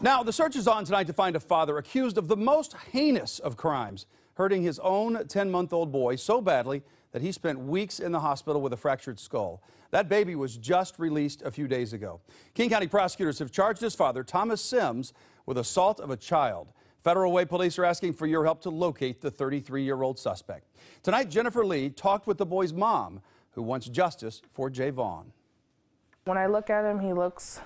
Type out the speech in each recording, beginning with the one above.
Now, the search is on tonight to find a father accused of the most heinous of crimes, hurting his own 10 month old boy so badly that he spent weeks in the hospital with a fractured skull. That baby was just released a few days ago. King County prosecutors have charged his father, Thomas Sims, with assault of a child. Federal Way police are asking for your help to locate the 33 year old suspect. Tonight, Jennifer Lee talked with the boy's mom, who wants justice for Jay JeVaun. When I look at him, he looks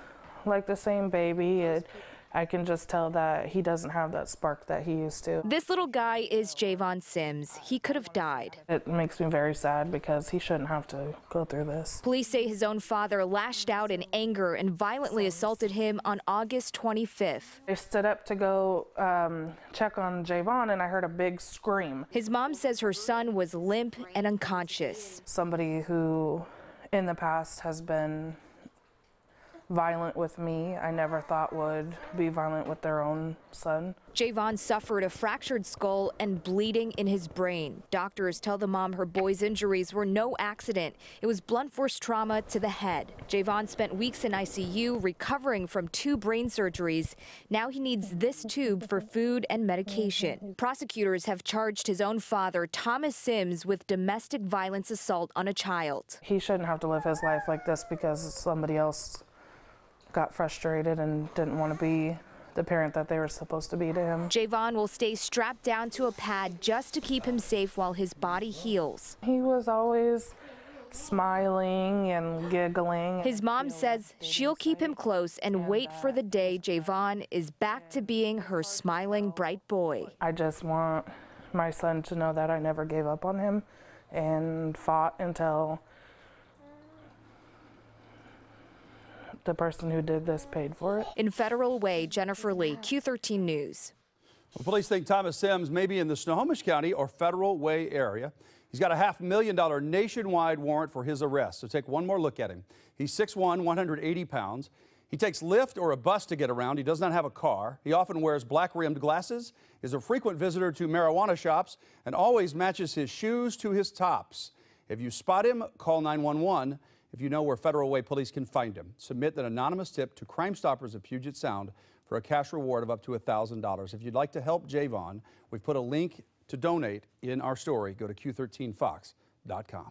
like the same baby. It, I can just tell that he doesn't have that spark that he used to. This little guy is JeVaun Sims. He could have died. It makes me very sad because he shouldn't have to go through this. Police say his own father lashed out in anger and violently assaulted him on August 25th. I stood up to go um, check on JeVaun and I heard a big scream. His mom says her son was limp and unconscious. Somebody who in the past has been violent with me, I never thought would be violent with their own son. JeVaun suffered a fractured skull and bleeding in his brain. Doctors tell the mom her boy's injuries were no accident. It was blunt force trauma to the head. JeVaun spent weeks in ICU recovering from two brain surgeries. Now he needs this tube for food and medication. Prosecutors have charged his own father, Thomas Sims, with domestic violence assault on a child. He shouldn't have to live his life like this because somebody else got frustrated and didn't want to be the parent that they were supposed to be to him. JeVaun will stay strapped down to a pad just to keep him safe while his body heals. He was always smiling and giggling. His mom says she'll keep him close and wait for the uh, day JeVaun is back to being her smiling, bright boy. I just want my son to know that I never gave up on him and fought until the person who did this paid for it. In Federal Way, Jennifer Lee, Q13 News. Well, police think Thomas Sims may be in the Snohomish County or Federal Way area. He's got a half million dollar nationwide warrant for his arrest. So take one more look at him. He's 6'1, 180 pounds. He takes Lyft or a bus to get around. He does not have a car. He often wears black rimmed glasses, is a frequent visitor to marijuana shops, and always matches his shoes to his tops. If you spot him, call 911. If you know where Federal Way police can find him, submit an anonymous tip to Crime Stoppers of Puget Sound for a cash reward of up to $1,000. If you'd like to help JeVaun, we've put a link to donate in our story. Go to q13fox.com.